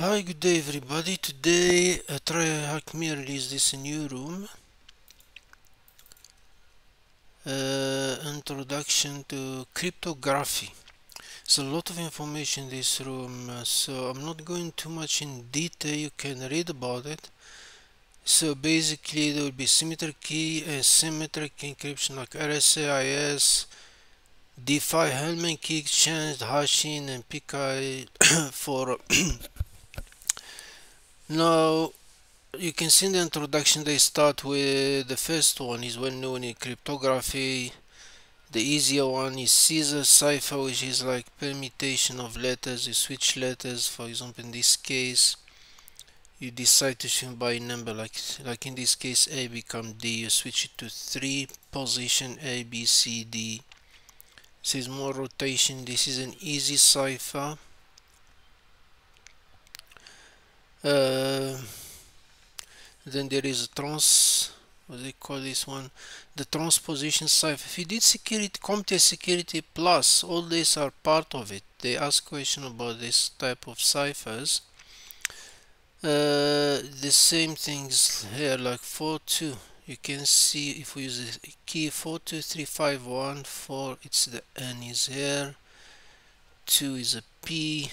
Hi, good day everybody. Today uh, try hack me release this new room. Uh, introduction to cryptography. There's a lot of information in this room, uh, so I'm not going too much in detail. You can read about it. So basically, there will be symmetric key and symmetric encryption like RSA, AES, DeFi Hellman key exchange, hashing, and PKI for Now, you can see in the introduction they start with the first one is well known in cryptography. The easier one is Caesar cipher, which is like permutation of letters. You switch letters, for example, in this case, you decide to switch by number, like like in this case, A become D. You switch it to three position A, B, C, D. This is more rotation. This is an easy cipher. Uh, then there is a trans what they call this one? The transposition cipher if you did security CompTIA security plus all these are part of it. They ask question about this type of ciphers. Uh, the same things here like 42 you can see if we use the key 42351 4 it's the n is here. 2 is a p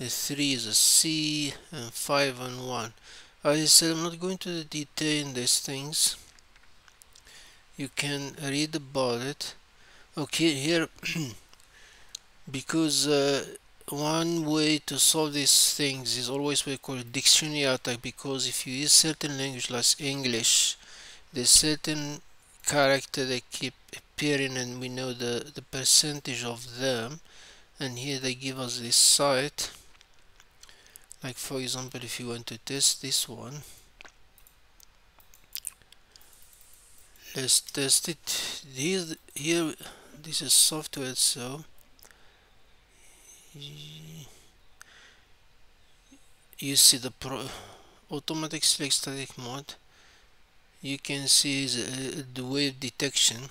3 is a C, and 5 and 1. As I said, I'm not going to detail these things. You can read about it. Okay, here, because uh, one way to solve these things is always what we call dictionary attack, because if you use certain language like English, there's certain character that keep appearing and we know the, the percentage of them and here they give us this site like for example if you want to test this one let's test it. Here here this is software so you see the pro automatic select static mode. You can see the, uh, the wave detection.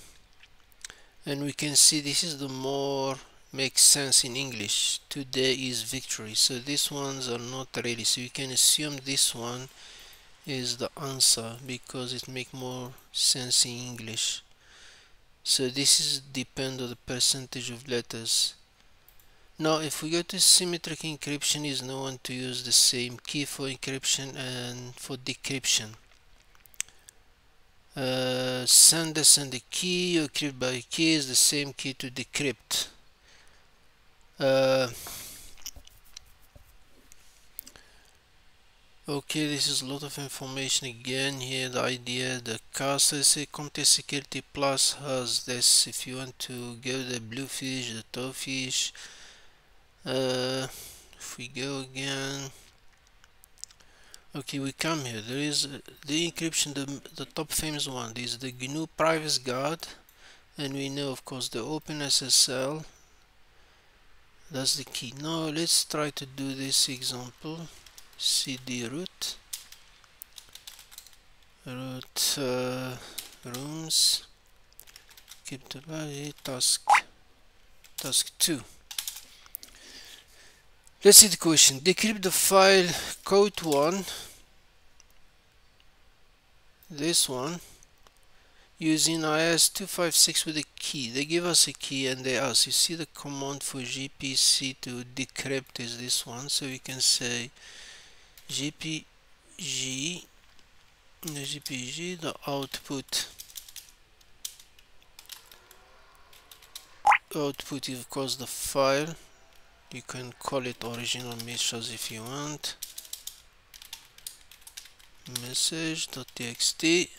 And we can see this is the more makes sense in English. Today is victory. So these ones are not really. So you can assume this one is the answer because it make more sense in English. So this is depend on the percentage of letters. Now if we go to symmetric encryption is known to use the same key for encryption and for decryption. Uh, sender send the key or encrypt by key is the same key to decrypt uh, okay this is a lot of information again here. The idea the castle say CompTIA Security Plus has this if you want to go the Blowfish the Twofish uh, if we go again. Okay we come here. There is uh, the encryption the, the top famous one. This is the GNU Privacy Guard. And we know of course the OpenSSL that's the key. Now let's try to do this example. Cd root. Root uh, rooms. Keep the value task task 2 let's see the question. Decrypt the file code 1 this one. Using AES256 with a key. They give us a key and they ask, you see the command for GPG to decrypt is this one. So we can say GPG, the GPG, the output. Output is of course the file. You can call it original messages if you want. Message.txt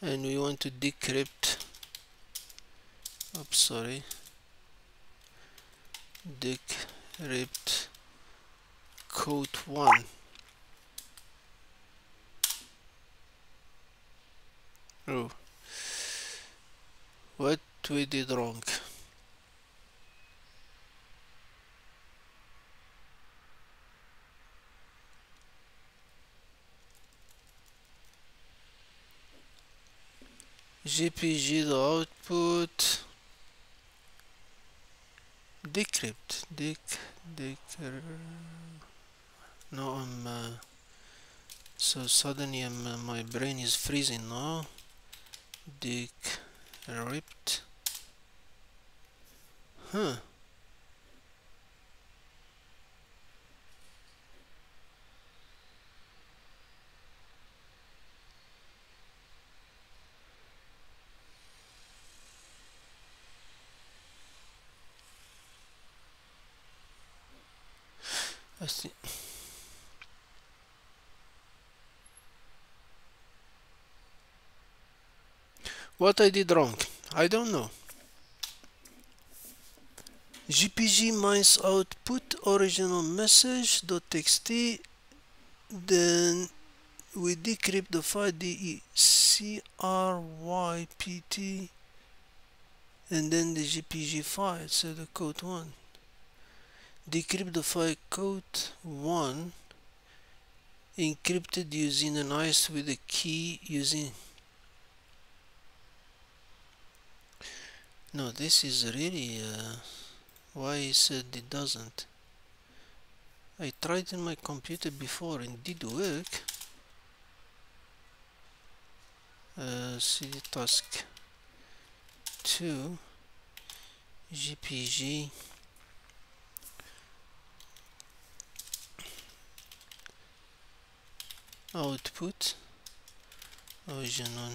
and we want to decrypt oops sorry. Decrypt code 1 oh. What we did wrong? GPG the output decrypt dec dec no I'm uh, so suddenly I'm, uh, my brain is freezing now. Decrypt. Huh I see. What I did wrong? I don't know. GPG mines output original message.txt then we decrypt the file decrypt and then the GPG file so the code one decrypt the file code 1 encrypted using an ICE with a key using no this is really uh, why he said it doesn't. I tried in my computer before and did work. Uh, cd task 2 gpg output original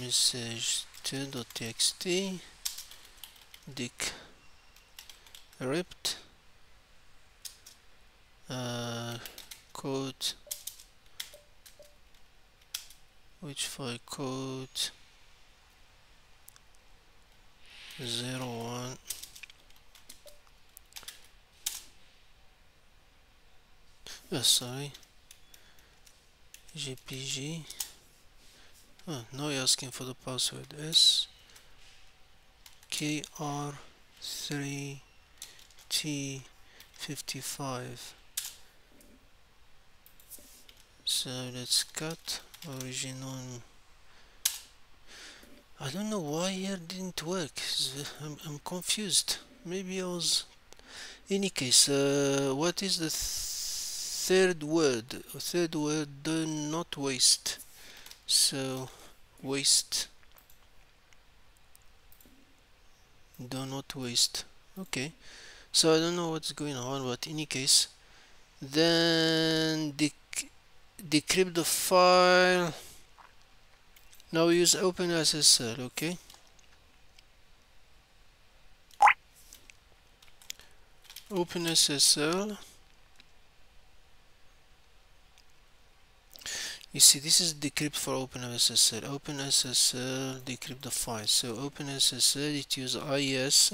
message 2.txt decrypt uh, code which file code 01 uh, sorry gpg oh, now you're asking for the password. S kr3 t55 so let's cut original. I don't know why here didn't work. I'm, I'm confused. Maybe I was any case uh, what is the th third word? Third word do not waste so waste. Do not waste. Okay. So I don't know what's going on but in any case then dec decrypt the file. Now we use OpenSSL okay? OpenSSL you see this is decrypt for OpenSSL. OpenSSL decrypt the file. So OpenSSL it uses AES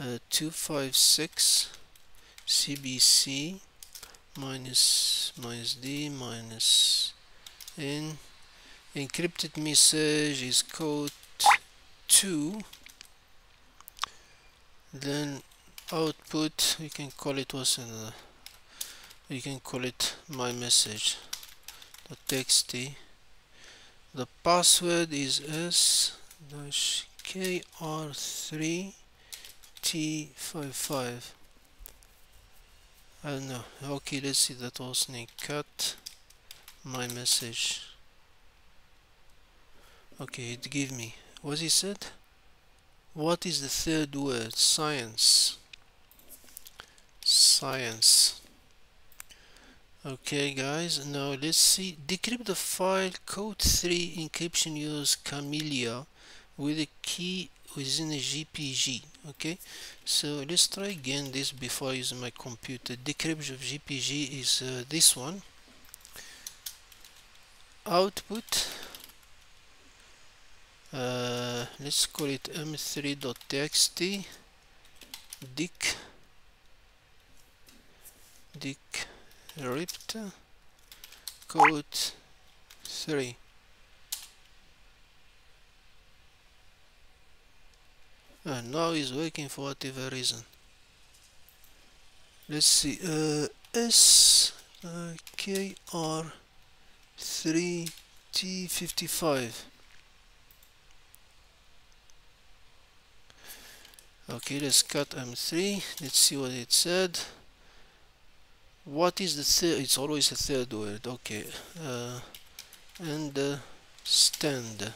uh, 256 CBC minus minus D minus N. Encrypted message is code 2 then output you can call it was in you can call it my message txt the password is s dash kr3 t55 I don't know. Okay let's see. That was snake cut my message. Okay it give me. What he said what is the third word? Science. Science okay guys now let's see. Decrypt the file code 3 encryption use camellia with a key within a gpg okay? So let's try again this before using my computer. Decryption of gpg is uh, this one. Output uh, let's call it m3.txt dic dic ripped. Code 3 and now is working for whatever reason. Let's see uh, S uh, KR 3 T55 okay let's cut m3 let's see what it said what is the third it's always a third word okay uh, and uh, stand.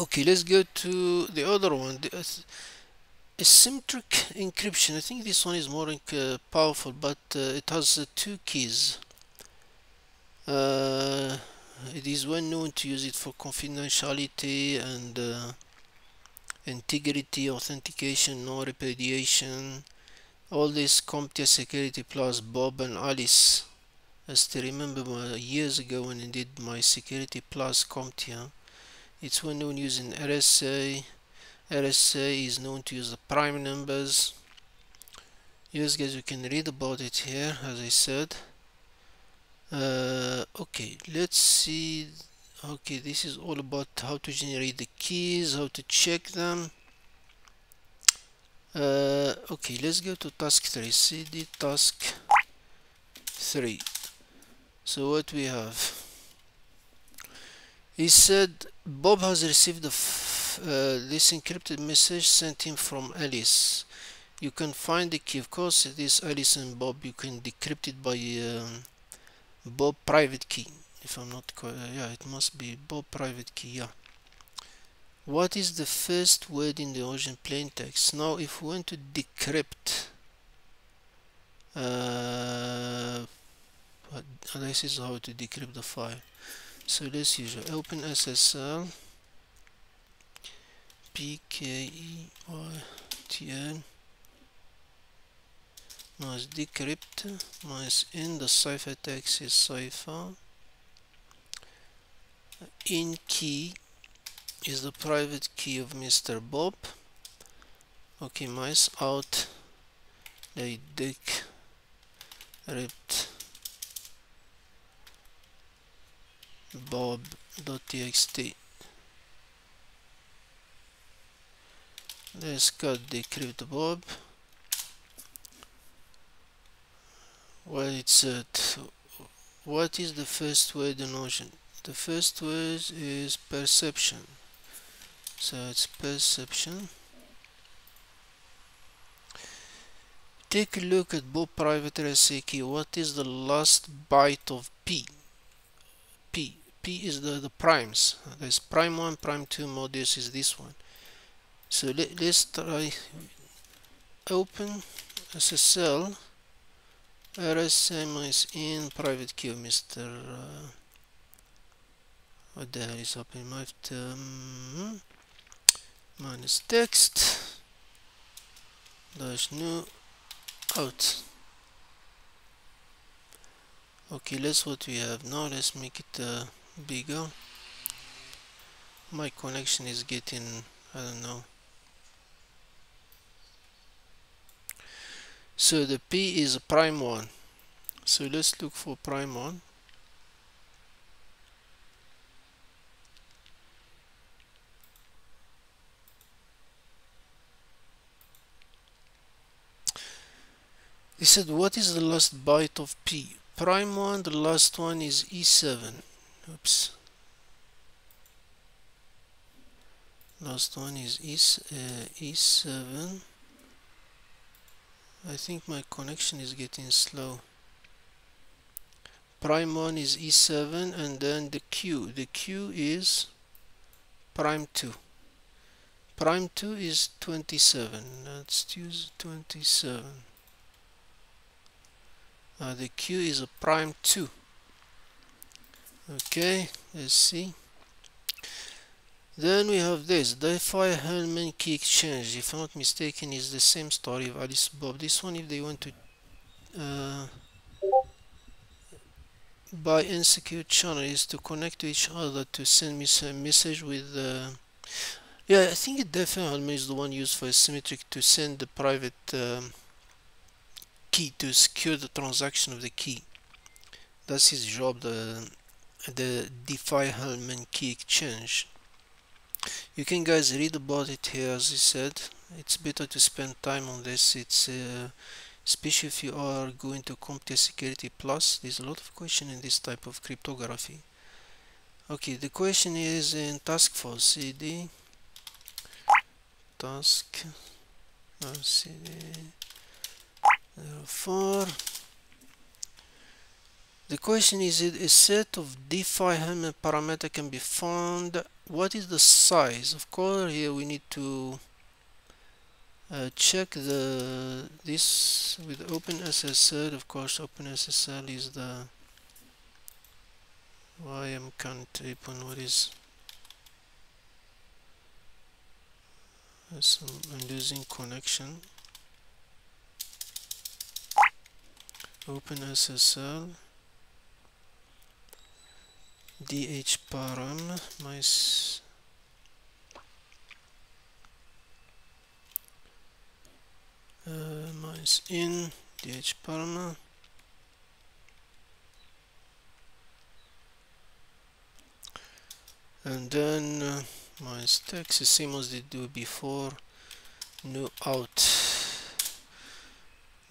Okay let's go to the other one the, uh, asymmetric encryption I think this one is more uh, powerful but uh, it has uh, two keys. Uh, it is well known to use it for confidentiality and uh, integrity authentication no repudiation all this CompTIA security plus Bob and Alice. As to remember years ago when I did my security plus CompTIA it's well known using RSA RSA is known to use the prime numbers. Yes guys you can read about it here as I said. Uh, okay let's see. Okay this is all about how to generate the keys how to check them. Uh, okay let's go to task 3 cd task 3 so what we have? He said Bob has received uh, this encrypted message sent him from Alice. You can find the key. Of course it is Alice and Bob. You can decrypt it by um, Bob private key if I'm not uh, yeah it must be Bob private key yeah what is the first word in the origin plain text? Now if we want to decrypt uh, this is how to decrypt the file. So let's use open SSL pkeyutl minus decrypt. Minus in the ciphertext is cipher. In key is the private key of Mr. Bob. Okay minus out. The dick ripped. Bob.txt let's cut decrypt bob. Well it's uh, what is the first word in Ocean? The first word is perception so it's perception. Take a look at Bob private RSA key what is the last byte of P? P P is the, the primes. There's prime 1 prime 2 modus is this one. So let, let's try. Open SSL RSM is in private key Mr. Uh, what the hell is happening? Um, minus text dash new out. Okay, let's what we have now. Let's make it uh, bigger. My connection is getting I don't know so the P is prime 1 so let's look for prime 1 He said what is the last byte of P? Prime 1 the last one is E7 oops. Last one is E, uh, E7 I think my connection is getting slow. Prime 1 is e7 and then the q. The q is prime 2 prime 2 is 27 let's use 27 uh, the q is a prime 2 okay let's see. Then we have this, Diffie-Hellman key exchange, if I'm not mistaken, is the same story of Alice Bob. This one, if they want to uh, buy insecure channel is to connect to each other to send me some message with uh, yeah I think it definitely is the one used for asymmetric to send the private um, key to secure the transaction of the key. That's his job the the Diffie-Hellman key exchange. You can guys read about it here as I said. It's better to spend time on this. It's uh, especially if you are going to CompTIA Security Plus there's a lot of question in this type of cryptography. Okay the question is in task force cd task cd 04 the question is a set of defi parameter can be found. What is the size? Of course here we need to uh, check the this with OpenSSL. Of course OpenSSL is the why am can't open what is I'm losing connection OpenSSL dh param my uh, minus in dh param. And then uh, minus text the same as they do before. New out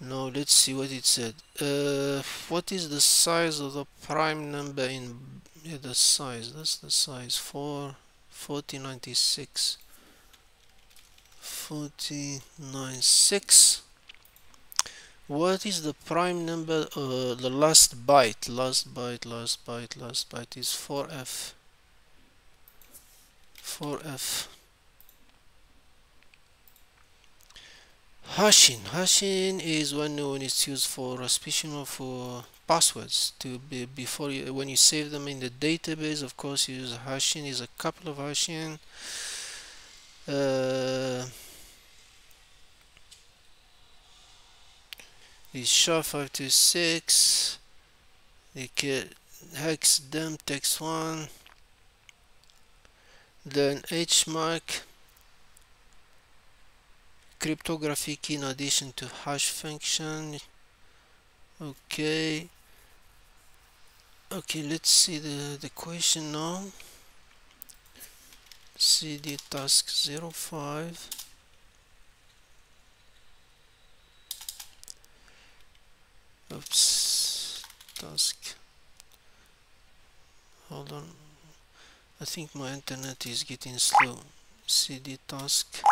now let's see what it said. Uh, what is the size of the prime number in yeah, the size that's the size for 4096 496 what is the prime number uh, the last byte? Last byte last byte last byte is 4f 4f hashing hashing is when when it's used for especially for passwords to be before you when you save them in the database of course you use hashing is a couple of hashing uh, is SHA-526 you get hex dem text one. Then HMAC cryptography key in addition to hash function. Okay. Okay let's see the the question now. cd task 05 oops. Task. Hold on. I think my internet is getting slow. cd task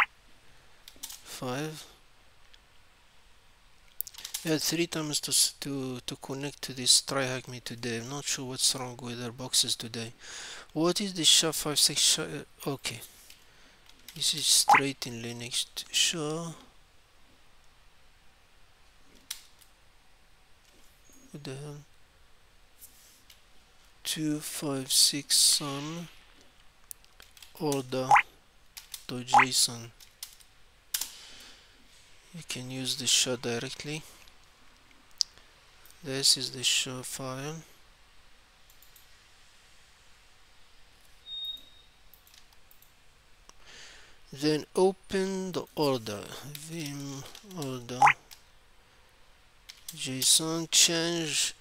5 yeah three times to, to, to connect to this try hack me today. I'm not sure what's wrong with their boxes today. What is the SHA-56 uh, okay. This is straight in Linux SHA what the hell? 256 sum order.json you can use the SHA directly. This is the SHA file. Then open the order. Vim order. Json change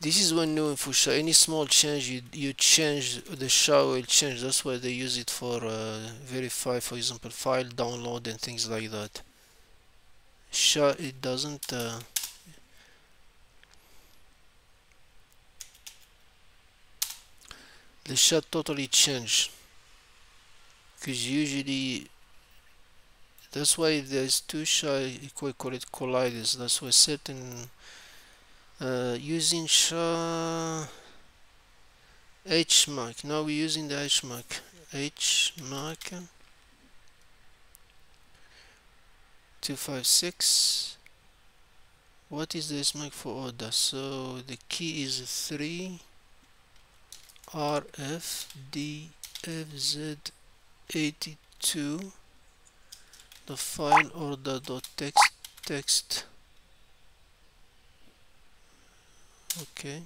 this is when new for SHA any small change you, you change the SHA will change that's why they use it for uh, verify for example file download and things like that. SHA it doesn't uh, the SHA totally change. Because usually that's why there's two SHA we call it colliders that's why certain uh, using SHA mark Now we're using the HMAC. H mark 256. What is the mark for order? So the key is 3 RFDFZ82 the file order dot text text okay.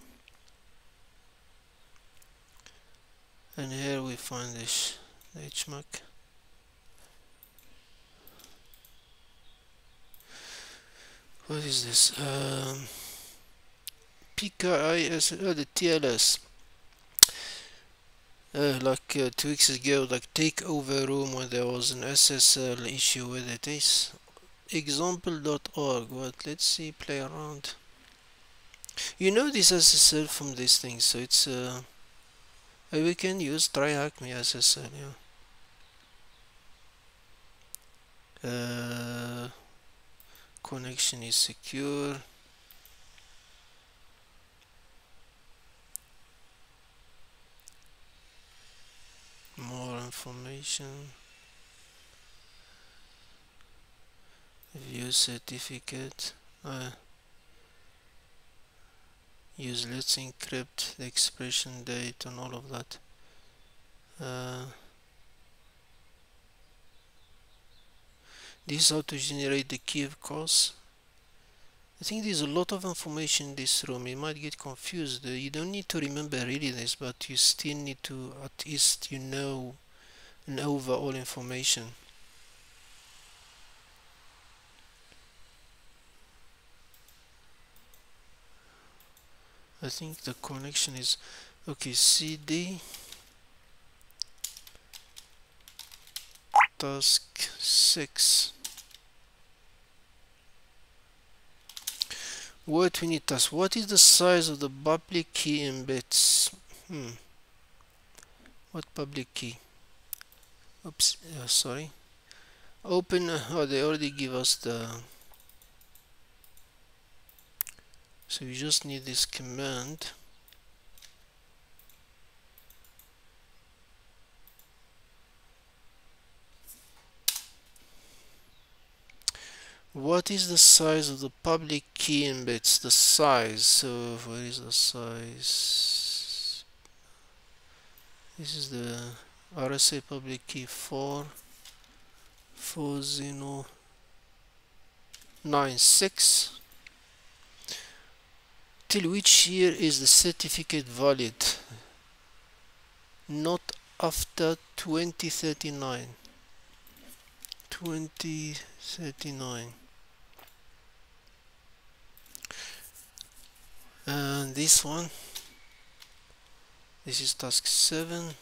And here we find this HMAC. What is this? Um, PKI uh, the TLS uh, like uh, two weeks ago like takeover room when there was an SSL issue with it is example.org what let's see play around you know this as a SSL from these things so it's uh, we can use try hack me SSL yeah. Uh, connection is secure. More information. View certificate. Uh, use let's encrypt the expiration date and all of that. Uh, this is how to generate the key of course. I think there's a lot of information in this room. You might get confused. You don't need to remember really this but you still need to at least you know an overall information I think the connection is okay CD task 6 what we need task what is the size of the public key in bits hmm. What public key? Oops uh, sorry. Open uh, oh they already give us the so you just need this command. What is the size of the public key in bits the size. So what is the size? This is the RSA public key 4 4096 till which year is the certificate valid? Not after 2039 2039 and this one? This is task 7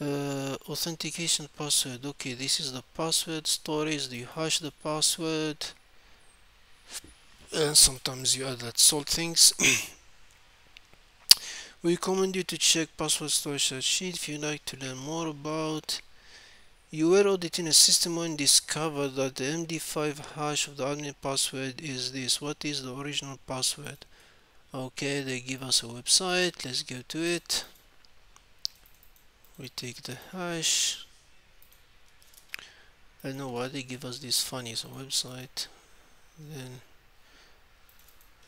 uh, authentication password. Okay this is the password do you hash the password? And sometimes you add that salt things. We recommend you to check password storage sheet if you like to learn more about. You were auditing a system and discovered that the MD5 hash of the admin password is this. What is the original password? Okay they give us a website. Let's go to it we take the hash. I don't know why they give us this funny website. Then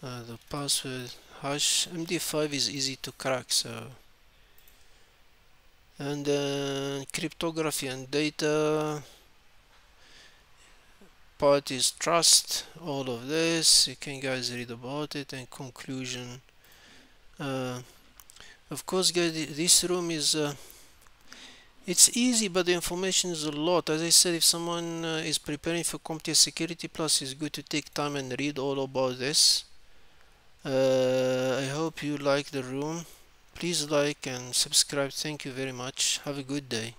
uh, the password hash MD5 is easy to crack so. And then cryptography and data. Part is trust all of this. You can guys read about it and conclusion. Uh, of course guys this room is uh, it's easy, but the information is a lot. As I said, if someone uh, is preparing for CompTIA Security Plus, it's good to take time and read all about this. Uh, I hope you like the room. Please like and subscribe. Thank you very much. Have a good day.